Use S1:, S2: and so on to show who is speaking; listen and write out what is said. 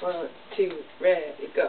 S1: One, two, ready, go.